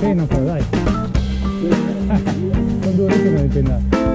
Impenna un po', dai. Con due ore